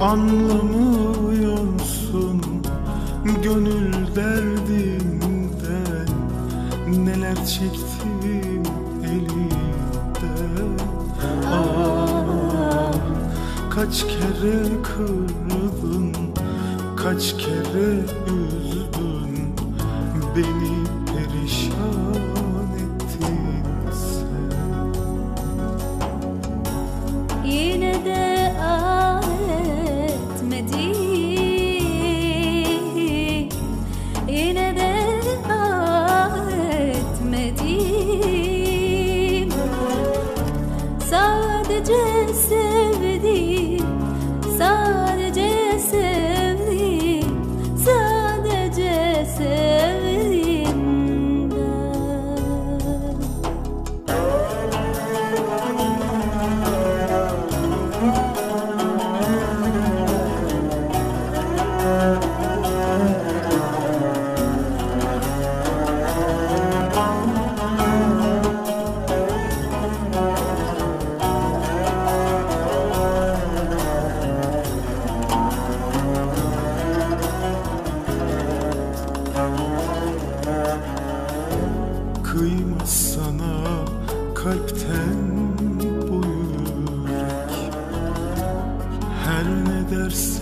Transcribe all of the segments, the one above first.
Anlamıyorsun gönül derdinden Neler çektim elinden Ah, Kaç kere kırdın Kaç kere üzdün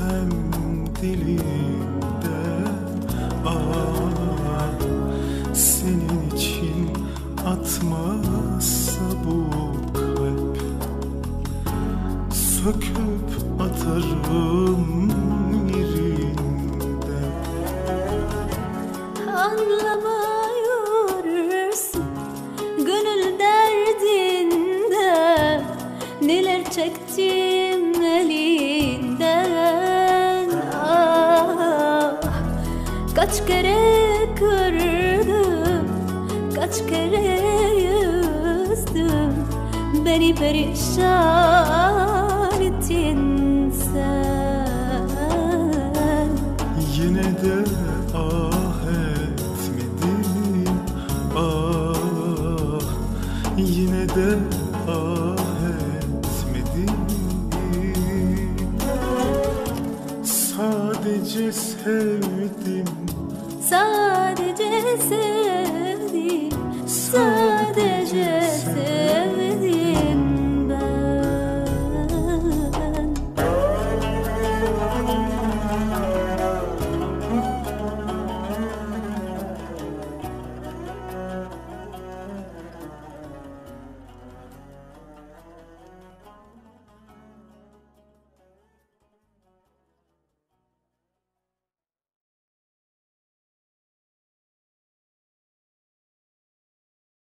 dersem dilimde Ah senin için atmazsa bu kalp. Söküp atarım yerinde. Anlamıyorsun gönül derdinde. Neler çektim Kaç kere kırdım Kaç kere yüzdüm. Beni perişan ettin sen. Yine de ah etmedim ah. Yine de ah etmedim. Sadece sevdim सार जैसे